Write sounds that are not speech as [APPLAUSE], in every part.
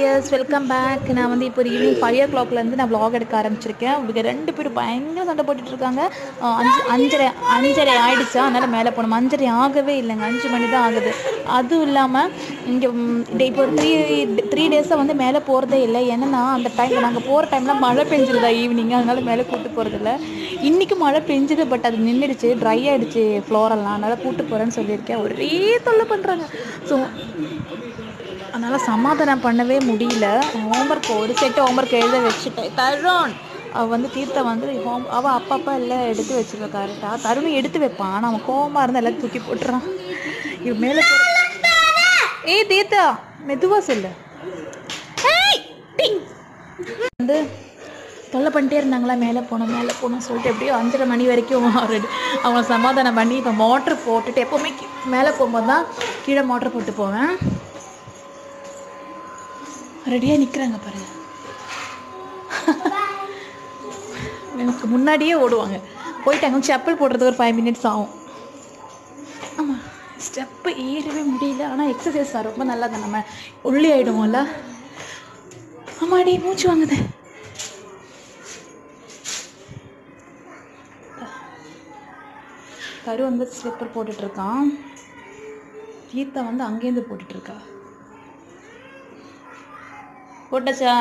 Tears welcome back நான் வந்து இப்போ ஈவினிங் ஃபைவ் ஓ கிளாக்லேருந்து நான் வ்ளாக் எடுக்க ஆரம்பிச்சிருக்கேன். இவங்க ரெண்டு பேரும் பயங்கர சண்டை போட்டுட்டு இருக்காங்க. அஞ்சு அஞ்சரை அஞ்சரை ஆயிடுச்சா. அதனால் மேலே போகணும் அஞ்சரை ஆகவே இல்லைங்க. அஞ்சு மணி தான் ஆகுது. அதுவும் இல்லாமல் இங்கே இப்போ ஒரு த்ரீ த்ரீ டேஸாக வந்து மேலே போகிறதே இல்லை. ஏன்னா அந்த டைம் நாங்கள் போகிற டைமில் மழை பெஞ்சிருதா ஈவினிங் அதனால் மேலே கூட்டு போகிறதில்ல இன்றைக்கி மழை பெஞ்சுது பட் அது நின்றுடுச்சு ட்ரை ஆகிடுச்சு ஃப்ளோரெல்லாம் அதனால் கூட்டு போகிறேன்னு சொல்லியிருக்கேன். ஒரே தொல்லை பண்ணுறாங்க ஸோ அதனால் சமாதானம் பண்ணவே முடியல. ஹோம்ஒர்க் ஒரு செட்டு ஹோம்ஒர்க் எழுத வச்சுட்டேன். தருண்! அவள் வந்து தீர்த்தை வந்து ஹோம் அவள் அப்பப்போ எல்லாம் எடுத்து வச்சிருவா கரெக்டாக தருணும் எடுத்து வைப்பான் ஆனால் அவன் கோபமாக இருந்தால் எல்லாத்தையும் தூக்கி போட்டுறான். இவன் மேலே ஏய் தீர்த்தா மெதுவாக சொல்லு. வந்து தொல்லை பண்ணிட்டே இருந்தாங்களா? மேலே போனோம் மேலே போனோம் சொல்லிட்டு எப்படியோ அஞ்சரை மணி வரைக்கும் ரெடி அவங்கள சமாதானம் பண்ணி இப்போ மோட்ரு போட்டுட்டு எப்போவுமே மேலே போகும்போது தான் கீழே மோட்ரு போட்டு போவேன். ரெடியாக நிற்கிறாங்க பாருங்க. எனக்கு முன்னாடியே ஓடுவாங்க. போயிட்டாங்க. செப்பல் போடுறதுக்கு ஒரு ஃபைவ் மினிட்ஸ் ஆகும். ஆமாம் ஸ்டெப்பு ஏறவே முடியல. ஆனால் எக்ஸசைஸ் தான். ரொம்ப நல்லா தான் நம்ம. உள்ளி ஆகிடுவோம்ல ஆமாடி மூச்சு வாங்குது. கரு வந்து ஸ்லிப்பர் போட்டுட்ருக்கான் கீதா வந்து அங்கேருந்து போட்டுட்ருக்கா போட்டாச்சா?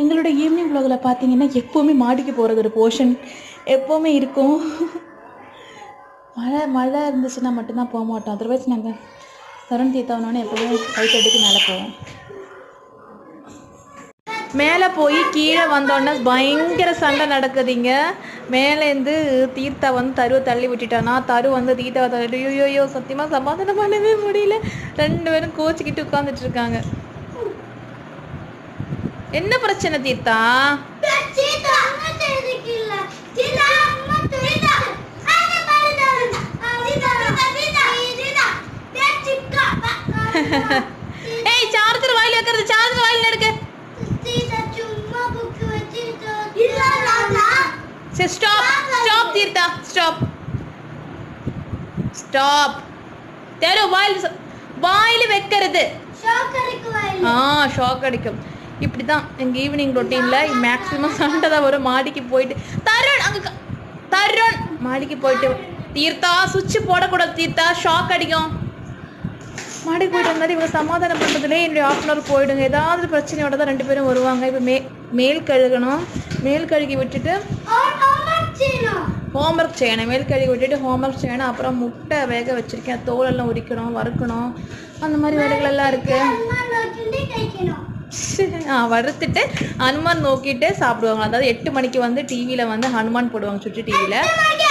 எங்களோட ஈவினிங் vlogல பார்த்தீங்கன்னா எப்போவுமே மாடிக்கு போகிறது ஒரு போர்ஷன் எப்போவுமே இருக்கும். மழை மழை இருந்துச்சுன்னா மட்டும்தான் போக மாட்டோம். அதர்வைஸ் நாங்கள் சரண் தீத்தாவனோன்னு எப்போவுமே ஃபைவ் தேர்ட்டிக்கு மேலே போவோம். மேலே போய் கீழே வந்தோடனே பயங்கர சண்டை நடக்குதுங்க. மேலேருந்து தீர்த்தா வந்து தருவை தள்ளி விட்டுட்டானா? தரு வந்து தீர்த்தாவை தள்ளி ஐயோ சத்தியமாக சமாதானம் பண்ணவே முடியல. ரெண்டு பேரும் கோச்சிக்கிட்டு உட்காந்துட்டு இருக்காங்க. என்ன பிரச்சனை தீர்த்தா? [LAUGHS] ஏய் சார்ஜர் வாயில வைக்கிறது சார்ஜர் வாயில எடுக்க சரி ஸ்டாப் ஸ்டாப் தீர்த்தா ஸ்டாப் ஸ்டாப் தெரு வாயில் வாயில வைக்கிறது. ஆ ஷாக் அடிக்கும். இப்படி தான் எங்கள் ஈவினிங் ரொட்டீனில் மேக்ஸிமம் சண்டை தான் வரும். மாடிக்கு போயிட்டு தருண் அங்கே தருண். மாடிக்கு போயிட்டு தீர்த்தா சுவிட்ச் போடக்கூடாது தீர்த்தா ஷாக் அடிக்கும். மாடிக்கு போயிட்டு வந்தாலும் இவங்க சமாதானம் பண்ணுறதுலே என்னுடைய ஆஃப் அன் ஹவர் போயிடுங்க. ஏதாவது பிரச்சனையோட தான் ரெண்டு பேரும் வருவாங்க. இப்போ மே மேல் கழுகணும். மேல் கழுகி விட்டுட்டு ஹோம்ஒர்க் செய்யணும். மேல் கழுவி விட்டுட்டு ஹோம்ஒர்க் செய்யணும். அப்புறம் முட்டை வேக வச்சுருக்கேன். தோலெல்லாம் உரிக்கணும் வறுக்கணும். அந்த மாதிரி வேலைகள் எல்லாம் இருக்குது வறுத்துட்டு ஹனுமான் நோக்கிட்டு சாப்பிடுவாங்க. அதாவது எட்டு மணிக்கு வந்து டிவியில் வந்து ஹனுமான் போடுவாங்க சுற்றி டிவியில்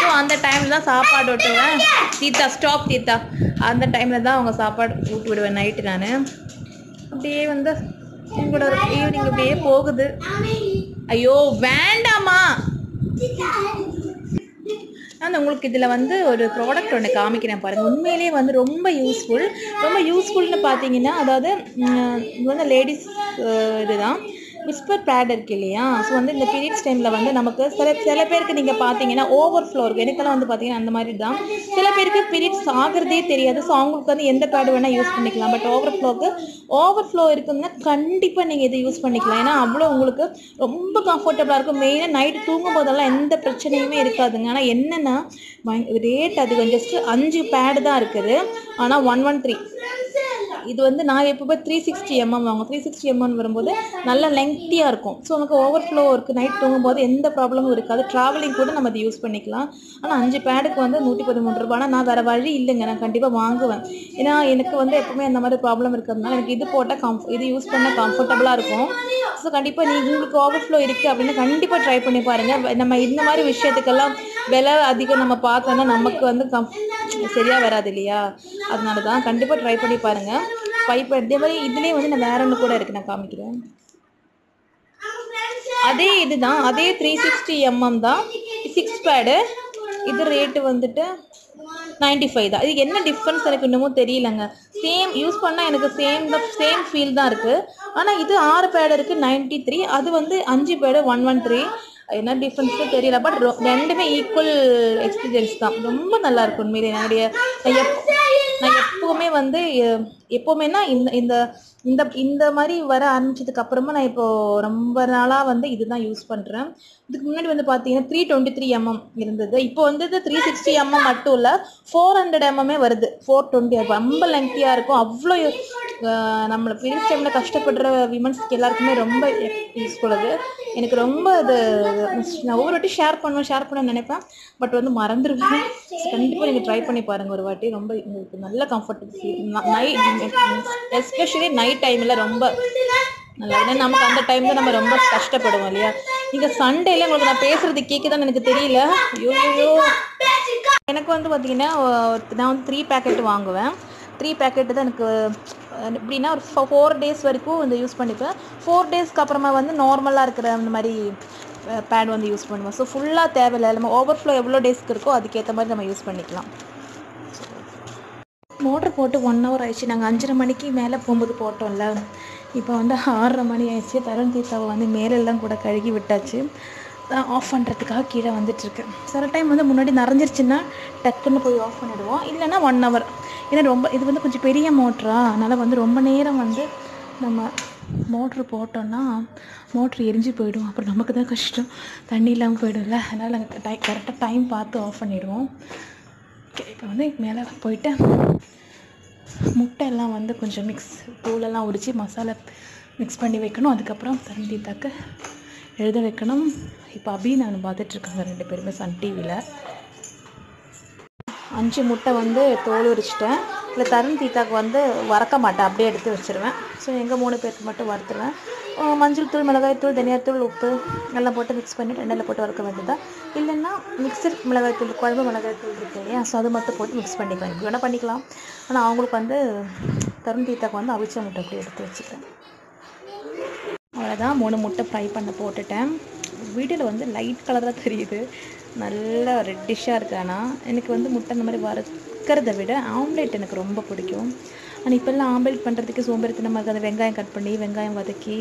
ஸோ அந்த டைமில் தான் சாப்பாடு ஓட்டுவேன் தீத்தா ஸ்டாப் தீத்தா. அந்த டைமில் தான் அவங்க சாப்பாடு ஊட்டி விடுவேன் நைட்டு நான். அப்படியே வந்து உங்களோட ஈவினிங் அப்படியே போகுது. ஐயோ வேண்டாமா நான் உங்களுக்கு இதில் வந்து ஒரு ப்ராடக்ட் ஒன்று காமிக்கிறேன் பாருங்கள் உண்மையிலேயே வந்து ரொம்ப யூஸ்ஃபுல் ரொம்ப யூஸ்ஃபுல்னு பார்த்தீங்கன்னா அதாவது இது வந்து லேடிஸ் இதுதான். விஸ்பர் பேட் இருக்கு இல்லையா? ஸோ வந்து இந்த பீரியட்ஸ் டைமில் வந்து நமக்கு சில சில பேருக்கு நீங்கள் பார்த்தீங்கன்னா ஓவர் ஃப்ளோ இருக்குது எனக்கெல்லாம் வந்து பார்த்தீங்கன்னா அந்த மாதிரி தான். சில பேருக்கு பீரியட்ஸ் ஆகிறதே தெரியாது. ஸோ அவங்களுக்கு வந்து எந்த பேடு வேணால் யூஸ் பண்ணிக்கலாம். பட் ஓவர் ஃப்ளோக்கு ஓவர் ஃப்ளோ இருக்குதுன்னா கண்டிப்பாக நீங்கள் இதை யூஸ் பண்ணிக்கலாம். ஏன்னா அவ்வளோ உங்களுக்கு ரொம்ப கம்ஃபர்டபுளாக இருக்கும். மெயினாக நைட்டு தூங்கும் போதெல்லாம் எந்த பிரச்சனையுமே இருக்காதுங்க. ஆனால் என்னென்னா ரேட் அது ஜஸ்ட்டு அஞ்சு பேடு தான் இருக்குது. ஆனால் ஒன் ஒன் த்ரீ இது வந்து நான் எப்போ த்ரீ சிக்ஸ்டி எம்எம் வாங்க த்ரீ சிக்ஸ்டி எம்எம் வரும்போது நல்ல லெங்க்த்தியாக இருக்கும். ஸோ நமக்கு ஓவர் ஃப்ளோ இருக்குது நைட் தூங்கும்போது எந்த ப்ராப்ளமும் இருக்காது. ட்ராவலிங் கூட நம்ம அதை யூஸ் பண்ணிக்கலாம். ஆனால் அஞ்சு பேடுக்கு வந்து நூற்றி பதிமூணு ரூபா ஆனால் நான் வேறு வழி இல்லைங்க. நான் கண்டிப்பாக வாங்குவேன். ஏன்னா எனக்கு வந்து எப்பவுமே அந்த மாதிரி ப்ராப்ளம் இருக்கிறதுனால எனக்கு இது போட்டால் கம்ஃப் இது யூஸ் பண்ணால் கம்ஃபர்டபுளாக இருக்கும். ஸோ கண்டிப்பாக நீங்கள் உங்களுக்கு ஓவர் ஃப்ளோ இருக்குது அப்படின்னு கண்டிப்பாக ட்ரை பண்ணி பாருங்கள் நம்ம இந்த மாதிரி விஷயத்துக்கெல்லாம் விலை அதிகம் நம்ம பார்த்தோன்னா நமக்கு வந்து கம் சரியாக வராது இல்லையா? அதனால தான் கண்டிப்பாக ட்ரை பண்ணி பாருங்கள் பைப் இதே மாதிரி இதுலேயே வந்து நான் வேற ஒன்று கூட இருக்குது நான் காமிக்கிறேன். அதே இதுதான் அதே த்ரீ சிக்ஸ்டி எம்எம் தான். சிக்ஸ் பேடு இது ரேட்டு வந்துட்டு நைன்டி ஃபைவ் தான். இது என்ன டிஃப்ரென்ஸ் எனக்கு இன்னமும் தெரியலங்க. சேம் யூஸ் பண்ணால் எனக்கு சேம் தான் சேம் ஃபீல் தான் இருக்குது ஆனால் இது ஆறு பேடு இருக்குது நைன்டி த்ரீ அது வந்து அஞ்சு பேடு ஒன் ஒன் த்ரீ என்ன டிஃப்ரென்ஸ்னு தெரியல. பட் ரெண்டுமே ஈக்குவல் எக்ஸ்பீரியன்ஸ் தான். ரொம்ப நல்லாயிருக்கும் உண்மையிலே. என்னுடைய நான் வந்து எப்போவுமேனா இந்த இந்த இந்த இந்த மாதிரி வர ஆரம்பிச்சதுக்கு அப்புறமா நான் இப்போ ரொம்ப நாளாக வந்து இதுதான் யூஸ் பண்ணுறேன் இதுக்கு முன்னாடி வந்து பார்த்தீங்கன்னா த்ரீ டுவெண்ட்டி த்ரீ எம்எம் இருந்தது. இப்போ வந்து த்ரீ சிக்ஸ்டி எம்எம் மட்டும் இல்லை ஃபோர் ஹண்ட்ரட் எம்எம்ஏ வருது. ஃபோர் டுவெண்ட்டி ரொம்ப லெங்க்தியாக இருக்கும். அவ்வளோ நம்மளை பீரியட்ஸ் டைமில் கஷ்டப்படுற விமன்ஸ்க்கு எல்லாருக்குமே ரொம்ப யூஸ்ஃபுல் அது. எனக்கு ரொம்ப அது நான் ஒவ்வொரு வாட்டி ஷேர் பண்ணுவேன் ஷேர் பண்ண நினைப்பேன். பட் வந்து மறந்துடுவேன் கண்டிப்பாக நீங்கள் ட்ரை பண்ணி பாருங்கள் ஒரு வாட்டி. ரொம்ப உங்களுக்கு நல்ல கம்ஃபர்டபுள் நைட் எஸ்பெஷலி நைட் டைமில் ரொம்ப நல்லா ஏன்னா நமக்கு அந்த டைமில் நம்ம ரொம்ப கஷ்டப்படுவோம் இல்லையா? நீங்கள் சண்டேல உங்களுக்கு நான் பேசுகிறது கேட்குதான்னு எனக்கு தெரியல. ஐயோ. எனக்கு வந்து பார்த்தீங்கன்னா நான் வந்து த்ரீ பேக்கெட் வாங்குவேன். த்ரீ பேக்கெட்டு தான் எனக்கு எப்படின்னா ஒரு ஃபோர் டேஸ் வரைக்கும் இந்த யூஸ் பண்ணிப்பேன். ஃபோர் டேஸ்க்கு அப்புறமா வந்து நார்மலாக இருக்கிற அந்த மாதிரி பேட் வந்து யூஸ் பண்ணுவேன். ஸோ ஃபுல்லாக தேவையில்லை. நம்ம ஓவர்ஃப்ளோ எவ்வளோ டேஸ்க்கு இருக்கோ அதுக்கேற்ற மாதிரி நம்ம யூஸ் பண்ணிக்கலாம். மோட்ரு போட்டு ஒன் ஹவர் ஆயிடுச்சு. நாங்கள் அஞ்சரை மணிக்கு மேலே போகும்போது போட்டோம்ல. இப்போ வந்து ஆறரை மணி ஆயிடுச்சு. தருண் தீர்த்தாவை வந்து மேலெல்லாம் கூட கழுகி விட்டாச்சு. ஆஃப் பண்ணுறதுக்காக கீழே வந்துட்டுருக்கு. சில டைம் வந்து முன்னாடி நிறைஞ்சிருச்சுன்னா டக்குன்னு போய் ஆஃப் பண்ணிவிடுவோம் இல்லைன்னா ஒன் ஹவர் ஏன்னா ரொம்ப இது வந்து கொஞ்சம் பெரிய மோட்டரா அதனால் வந்து ரொம்ப நேரம் வந்து நம்ம மோட்ரு போட்டோம்னா மோட்ரு எரிஞ்சு போயிடும். அப்புறம் நமக்கு தான் கஷ்டம். தண்ணி இல்லாமல் போயிடும்ல. அதனால் நாங்கள் டை கரெக்டாக டைம் பார்த்து ஆஃப் பண்ணிடுவோம். ஓகே இப்போ வந்து மேலே போயிட்டு முட்டை எல்லாம் வந்து கொஞ்சம் மிக்ஸ் தூளெல்லாம் உரித்து மசாலா மிக்ஸ் பண்ணி வைக்கணும். அதுக்கப்புறம் தண்ணி தக்க எழுத வைக்கணும். இப்போ அபி நான் பார்த்துட்ருக்காங்க ரெண்டு பேருமே சன் டிவியில் அஞ்சு முட்டை வந்து தோல் உரிச்சிட்டேன். இல்லை தருண் தீத்தாக்கு வந்து வறக்க மாட்டேன் அப்படியே எடுத்து வச்சுருவேன். ஸோ எங்கள் மூணு பேருக்கு மட்டும் வறுத்துருவேன். மஞ்சள் தூள் மிளகாய் தூள் தனியாத்தூள் உப்பு எல்லாம் போட்டு மிக்ஸ் பண்ணி எண்ணெயில் போட்டு வறுக்க வேண்டியதா இல்லைன்னா மிக்சர் மிளகாய் தூள் குழம்பு மிளகாய் தூள் இருக்கு இல்லையா? ஸோ அது மட்டும் போட்டு மிக்ஸ் பண்ணிக்கலாம். இப்படி வேணால் பண்ணிக்கலாம். ஆனால் அவங்களுக்கு வந்து தருண் தீத்தாக்கு வந்து அவிச்ச முட்டை அப்படியே எடுத்து வச்சுட்டேன் தான் மூணு முட்டை ஃப்ரை பண்ண போட்டுட்டேன். வீடியோவில் வந்து லைட் கலராக தெரியுது. நல்லா ரெட்டிஷாக இருக்குது ஆனால் எனக்கு வந்து முட்டை இந்த மாதிரி வறுக்கிறத விட ஆம்லேட் எனக்கு ரொம்ப பிடிக்கும். ஆனால் இப்போல்லாம் ஆம்லேட் பண்ணுறதுக்கு சோம்பேறித்தனமாக இருக்குது வெங்காயம் கட் பண்ணி வெங்காயம் வதக்கி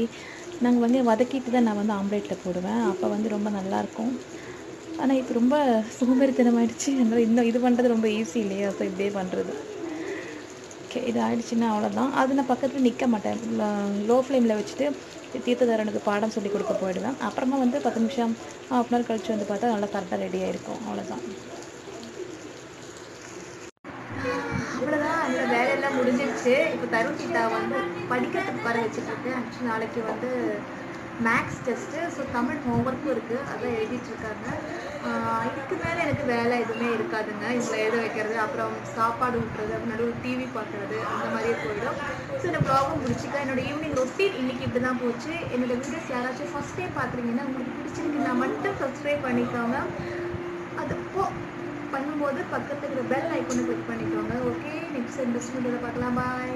நாங்கள் வந்து வதக்கிட்டு தான் நான் வந்து ஆம்லேட்டில் போடுவேன். அப்போ வந்து ரொம்ப நல்லாயிருக்கும் ஆனால் இப்போ ரொம்ப சோம்பேறித்தனமாயிடுச்சு. அதனால் இன்னும் இது பண்ணுறது ரொம்ப ஈஸி இல்லையா? ஸோ இப்படியே பண்ணுறது ஓகே இது ஆயிடுச்சுன்னா அவ்வளோதான் அது நான் பக்கத்தில் நிற்க மாட்டேன். லோ ஃப்ளேமில் வச்சுட்டு தீர்த்ததாரனுக்கு பாடம் சொல்லி கொடுக்க போயிடுவேன். அப்புறமா வந்து பத்து நிமிஷம் ஹாஃப் அன் ஹவர் கழிச்சு வந்து பார்த்தா நல்லா கரெக்டாக ரெடி ஆயிருக்கும். அவ்வளோதான் அவ்வளோதான் அந்த வேலையெல்லாம் முடிஞ்சிருச்சு இப்போ தருண் சீதா வந்து படிக்கிறதுக்கு உட்கார வச்சுட்டு இருக்கேன். நாளைக்கு வந்து மேக்ஸ் டெஸ்ட்டு ஸோ தமிழ் ஹோம்ஒர்க்கும் இருக்குது அதான் எழுதிட்டுருக்காங்க. இதுக்கு மேலே எனக்கு வேலை எதுவுமே இருக்காதுங்க. இதில் எழுத வைக்கிறது அப்புறம் சாப்பாடு ஊட்டுறது அப்புறம் நடுவில் டிவி பார்க்குறது அந்த மாதிரியே போயிடும். ஸோ இந்த ப்ளாகும் முடிச்சுக்க என்னோட ஈவினிங் ரொட்டீன் இன்னைக்கு இப்படி தான் போச்சு. என்னோட வீடியோஸ் யாராச்சும் ஃபஸ்ட் டைம் பார்க்குறீங்கன்னா உங்களுக்கு பிடிச்சிருக்குன்னா மட்டும் சப்ஸ்கிரைப் பண்ணிக்கோங்க. அது போ பண்ணும்போது பக்கத்துக்கு இருக்கிற பெல் ஐக்கனை கிளிக் பண்ணிக்கோங்க. ஓகே நெக்ஸ்ட் இன்ட்ரெஸ்ட் வீடியோவில் பார்க்கலாம். பாய்